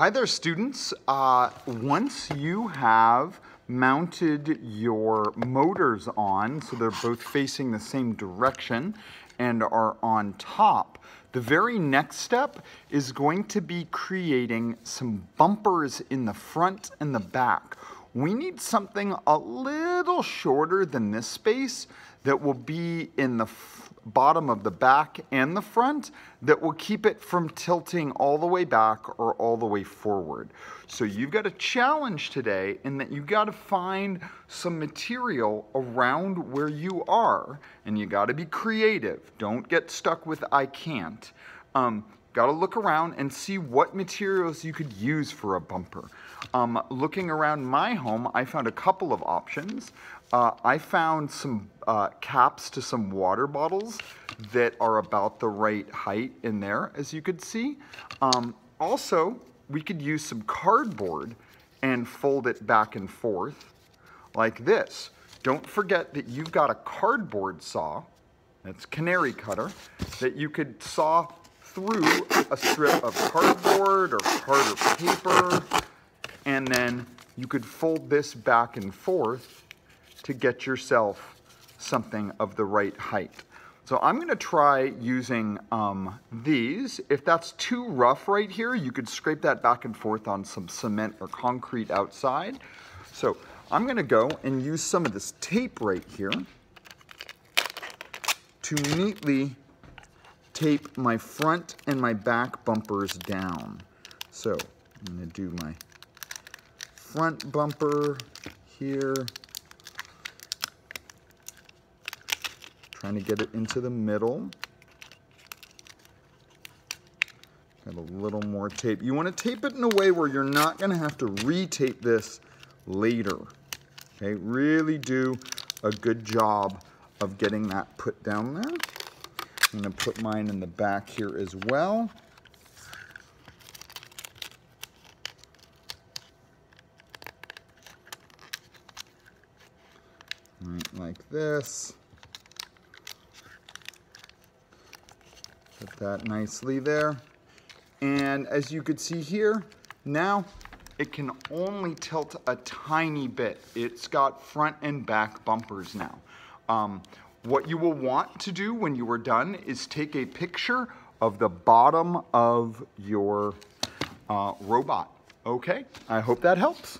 Hi there students. Uh, once you have mounted your motors on, so they're both facing the same direction and are on top, the very next step is going to be creating some bumpers in the front and the back. We need something a little shorter than this space that will be in the bottom of the back and the front that will keep it from tilting all the way back or all the way forward. So you've got a challenge today in that you've got to find some material around where you are and you got to be creative. Don't get stuck with I can't. Um, got to look around and see what materials you could use for a bumper. Um, looking around my home, I found a couple of options. Uh, I found some uh, caps to some water bottles that are about the right height in there, as you could see. Um, also, we could use some cardboard and fold it back and forth like this. Don't forget that you've got a cardboard saw, that's canary cutter, that you could saw through a strip of cardboard or card or paper, and then you could fold this back and forth to get yourself something of the right height. So I'm gonna try using um, these. If that's too rough right here, you could scrape that back and forth on some cement or concrete outside. So I'm gonna go and use some of this tape right here to neatly tape my front and my back bumpers down. So I'm gonna do my front bumper here. Trying to get it into the middle. Got a little more tape. You want to tape it in a way where you're not going to have to retape this later. Okay, really do a good job of getting that put down there. I'm going to put mine in the back here as well. Right, like this. Put that nicely there. And as you could see here, now it can only tilt a tiny bit. It's got front and back bumpers now. Um, what you will want to do when you are done is take a picture of the bottom of your uh, robot. Okay, I hope that helps.